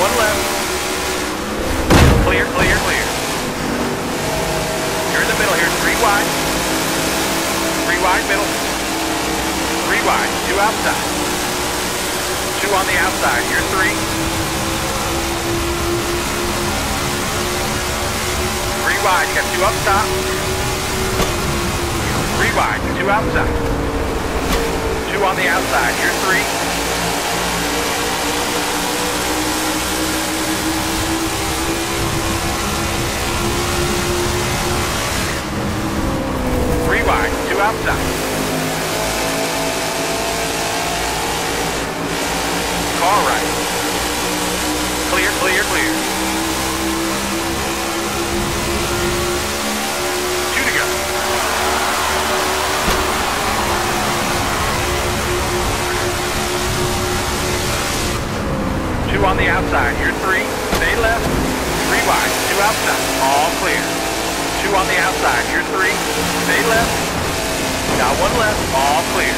one left. Clear, clear, clear. You're in the middle here, three wide. Three wide, middle. Three wide, two outside. Two on the outside, you're three. Three wide, you got two up top. Three wide, two outside. Two on the outside, you're three. Outside. Car right. Clear, clear, clear. Two to go. Two on the outside, you're three. Stay left. Three wide, two outside. All clear. Two on the outside, you're three. Stay left. Got one left, all clear.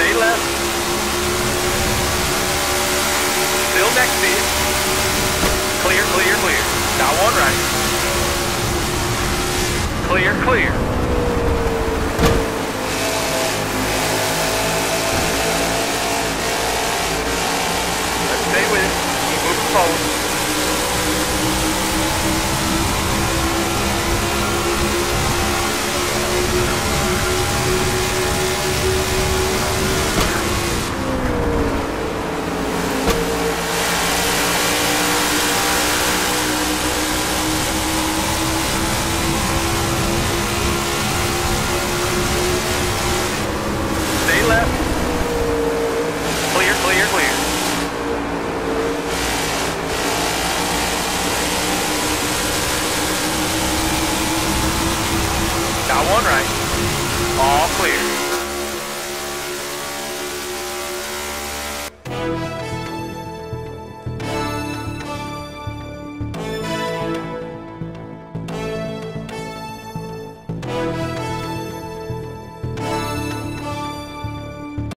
Stay left. Still next to you. Clear, clear, clear. Got one right. Clear, clear. Let's stay with it. Keep moving forward. All clear.